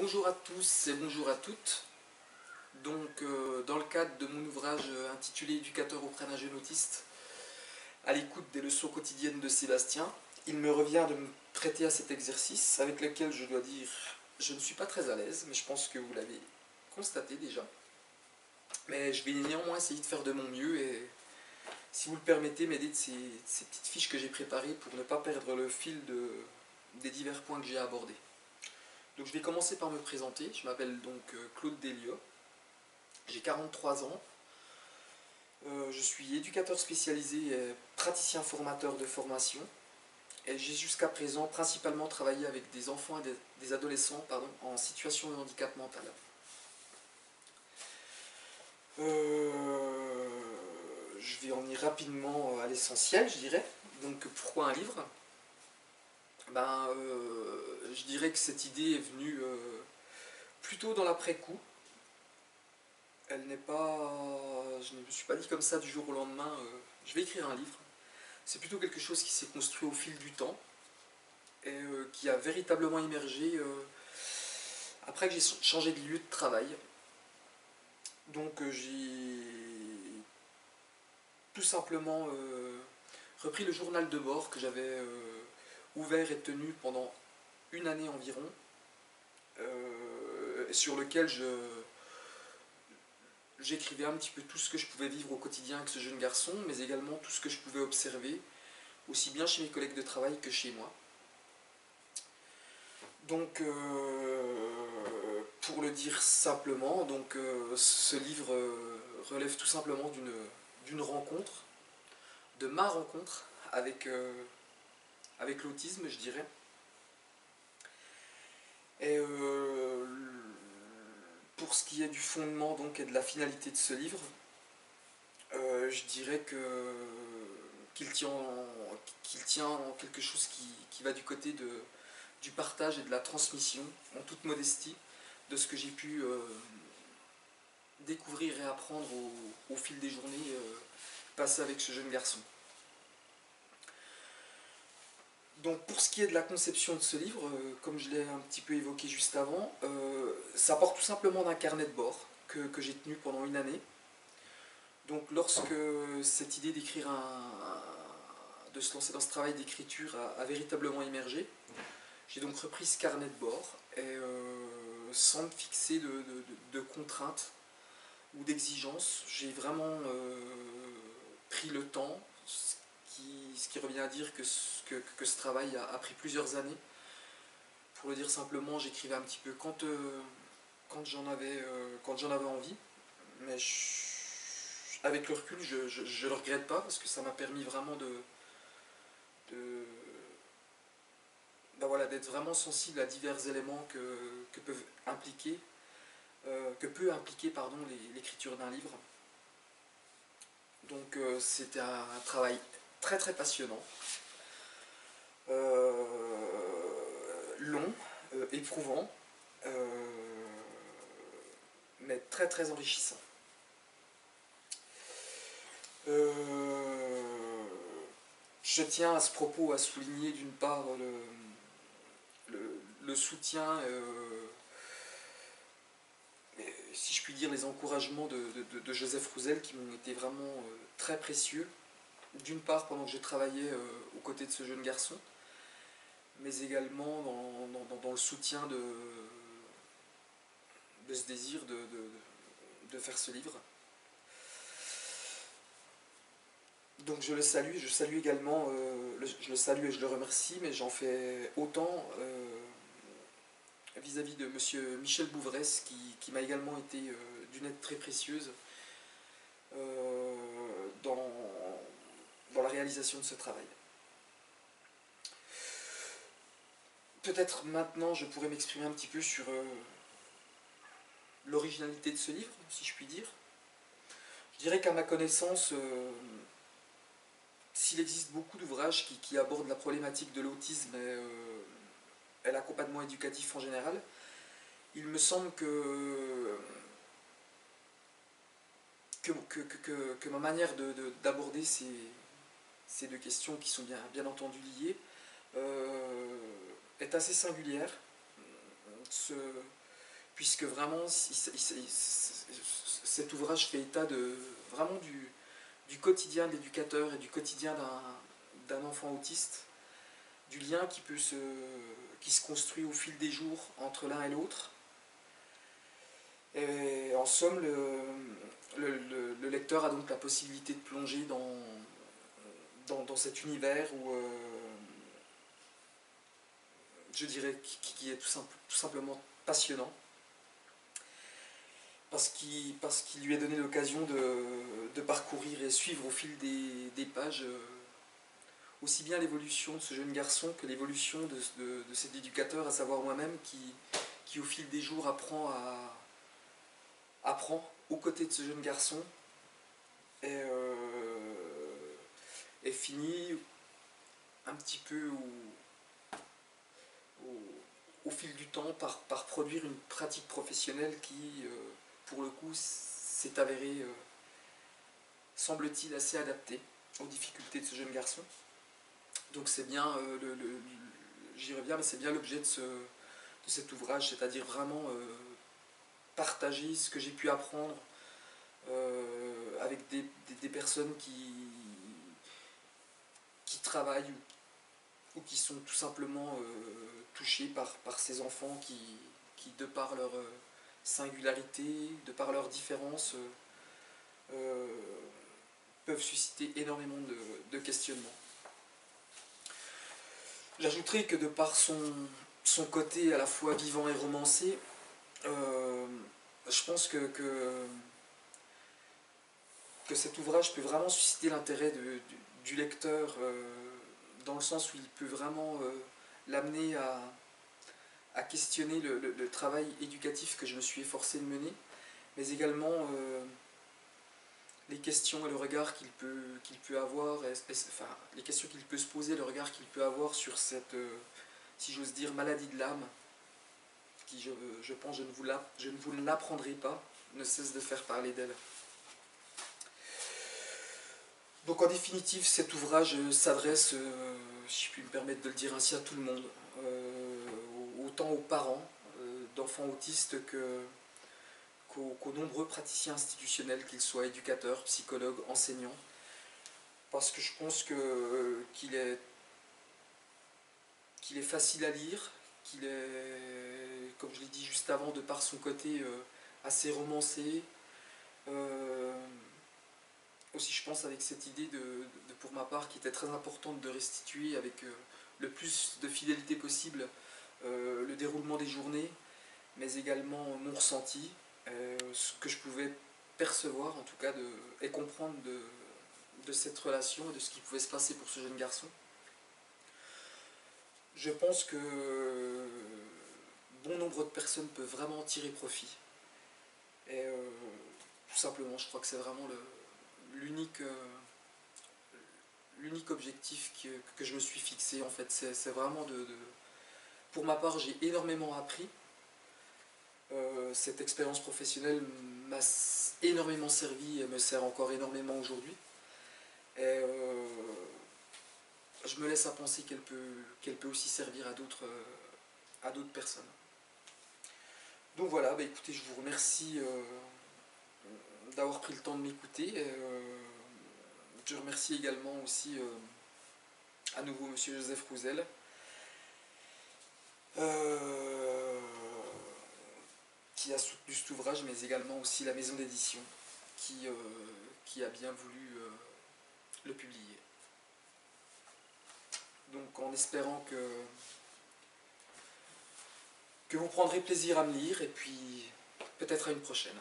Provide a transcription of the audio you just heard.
Bonjour à tous et bonjour à toutes. Donc, euh, dans le cadre de mon ouvrage euh, intitulé Éducateur auprès d'un jeune autiste, à l'écoute des leçons quotidiennes de Sébastien, il me revient de me prêter à cet exercice avec lequel je dois dire je ne suis pas très à l'aise, mais je pense que vous l'avez constaté déjà. Mais je vais néanmoins essayer de faire de mon mieux et si vous le permettez, m'aider de ces, petites fiches que j'ai préparées pour ne pas perdre le fil de, des divers points que j'ai abordés. Donc je vais commencer par me présenter. Je m'appelle donc euh, Claude Delio. J'ai 43 ans. Euh, je suis éducateur spécialisé et praticien formateur de formation. Et j'ai jusqu'à présent principalement travaillé avec des enfants et des, adolescents pardon, en situation de handicap mental. Euh, je vais en venir rapidement à l'essentiel, je dirais. Donc pourquoi un livre? Ben, euh, Je dirais que cette idée est venue euh, plutôt dans l'après-coup. Elle n'est pas... Je ne me suis pas dit comme ça du jour au lendemain, euh, je vais écrire un livre. C'est plutôt quelque chose qui s'est construit au fil du temps et qui a véritablement émergé après que j'ai changé de lieu de travail. Donc j'ai tout simplement repris le journal de bord que j'avais ouvert et tenu pendant une année environ, euh, sur lequel je j'écrivais un petit peu tout ce que je pouvais vivre au quotidien avec ce jeune garçon, mais également tout ce que je pouvais observer, aussi bien chez mes collègues de travail que chez moi. Donc, euh, pour le dire simplement, donc, euh, ce livre relève tout simplement d'une rencontre, de ma rencontre avec avec l'autisme, je dirais. Et euh, pour ce qui est du fondement donc, et de la finalité de ce livre, euh, je dirais que qu'il tient, en quelque chose qui, va du côté du partage et de la transmission, en toute modestie, de ce que j'ai pu euh, découvrir et apprendre au, fil des journées passées avec ce jeune garçon. Donc pour ce qui est de la conception de ce livre, euh, comme je l'ai un petit peu évoqué juste avant, euh, ça part tout simplement d'un carnet de bord que, j'ai tenu pendant une année. Donc lorsque cette idée d'écrire un, de se lancer dans ce travail d'écriture a, véritablement émergé, j'ai donc repris ce carnet de bord et euh, sans me fixer de, contraintes ou d'exigences, j'ai vraiment pris le temps, ce qui revient à dire que, que, ce travail a, pris plusieurs années. Pour le dire simplement, j'écrivais un petit peu quand, euh, quand j'en avais, euh, avais envie. Mais avec le recul, je ne le regrette pas parce que ça m'a permis vraiment de, ben voilà, d'être vraiment sensible à divers éléments que, peuvent impliquer, euh, que peut impliquer pardon, l'écriture d'un livre. Donc c'était un, travail très très passionnant, euh, long, euh, éprouvant, euh, mais très très enrichissant. je tiens à ce propos à souligner d'une part le, soutien si je puis dire, les encouragements de, Joseph Roussel qui m'ont été vraiment très précieux d'une part pendant que je travaillais euh, aux côtés de ce jeune garçon, mais également dans, le soutien de, de ce désir de, faire ce livre. Donc je le salue, je salue également, euh, je le salue et je le remercie, mais j'en fais autant euh, vis-à-vis de monsieur Michel Bouvresse qui, m'a également été d'une aide très précieuse dans, dans réalisation de ce travail. Peut-être maintenant je pourrais m'exprimer un petit peu sur euh, l'originalité de ce livre, si je puis dire. Je dirais qu'à ma connaissance, euh, s'il existe beaucoup d'ouvrages qui, abordent la problématique de l'autisme et, euh, l'accompagnement éducatif en général, il me semble que, que, ma manière d'aborder ces, ces deux questions qui sont bien, bien entendu liées, euh, est assez singulière. Puisque vraiment cet ouvrage fait état de vraiment du, du quotidien de l'éducateur et du quotidien d'un enfant autiste, du lien qui, peut se, qui se construit au fil des jours entre l'un et l'autre. En somme, le, le, lecteur a donc la possibilité de plonger dans, dans, cet univers où, euh, je dirais, qui, est tout, simplement passionnant. Parce qu'il lui a donné l'occasion de, parcourir et suivre au fil des, pages euh, aussi bien l'évolution de ce jeune garçon que l'évolution de, cet éducateur, à savoir moi-même, qui, qui au fil des jours apprend apprend aux côtés de ce jeune garçon et, euh, finit un petit peu au, fil du temps par, produire une pratique professionnelle qui euh, pour le coup, s'est avéré, euh, semble-t-il, assez adapté aux difficultés de ce jeune garçon. Donc c'est bien, euh, le, j'y reviens, mais c'est bien l'objet de, ce, de cet ouvrage, c'est-à-dire vraiment partager ce que j'ai pu apprendre avec des, personnes qui travaillent ou, qui sont tout simplement touchées par, par ces enfants qui, de par leur singularités, de par leurs différences, euh, euh, peuvent susciter énormément de, questionnements. J'ajouterai que de par son, côté à la fois vivant et romancé, euh, je pense que, que, cet ouvrage peut vraiment susciter l'intérêt du, lecteur dans le sens où il peut vraiment l'amener à, questionner le, travail éducatif que je me suis efforcé de mener, mais également euh, les questions et le regard qu'il peut, avoir, enfin, les questions qu'il peut se poser, le regard qu'il peut avoir sur cette, euh, si j'ose dire, maladie de l'âme, qui, je, je, pense, je ne vous l'apprendrai pas, ne cesse de faire parler d'elle. Donc en définitive, cet ouvrage s'adresse, euh, si je puis me permettre de le dire ainsi, à tout le monde autant aux parents euh, d'enfants autistes qu'aux nombreux praticiens institutionnels, qu'ils soient éducateurs, psychologues, enseignants. Parce que je pense euh, qu'il est, qu'il est facile à lire, qu'il est, comme je l'ai dit juste avant, de par son côté euh, assez romancé. Aussi, je pense avec cette idée de, pour ma part, qui était très importante de restituer avec le plus de fidélité possible euh, le déroulement des journées, mais également mon ressenti, euh, ce que je pouvais percevoir en tout cas de, et comprendre de, de cette relation et de ce qui pouvait se passer pour ce jeune garçon. Je pense que bon nombre de personnes peuvent vraiment tirer profit. Et euh, tout simplement, je crois que c'est vraiment l'unique l'unique objectif que, je me suis fixé en fait. C'est vraiment de, pour ma part, j'ai énormément appris. Euh, cette expérience professionnelle m'a énormément servi et me sert encore énormément aujourd'hui. Et euh, je me laisse à penser qu'elle peut, qu'elle peut aussi servir à d'autres, personnes. Donc voilà, bah écoutez, je vous remercie euh, d'avoir pris le temps de m'écouter. je remercie également aussi à nouveau M. Joseph Rouzel euh, qui a soutenu cet ouvrage, mais également aussi la maison d'édition qui, euh, qui a bien voulu euh, le publier. Donc en espérant que, que vous prendrez plaisir à me lire et puis peut-être à une prochaine.